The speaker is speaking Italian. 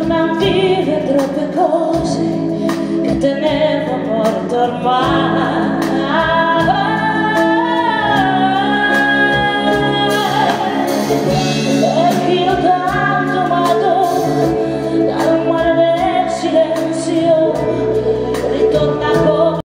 tornano a dire troppe cose che tenevo morto ormai Perfino tanto amato da un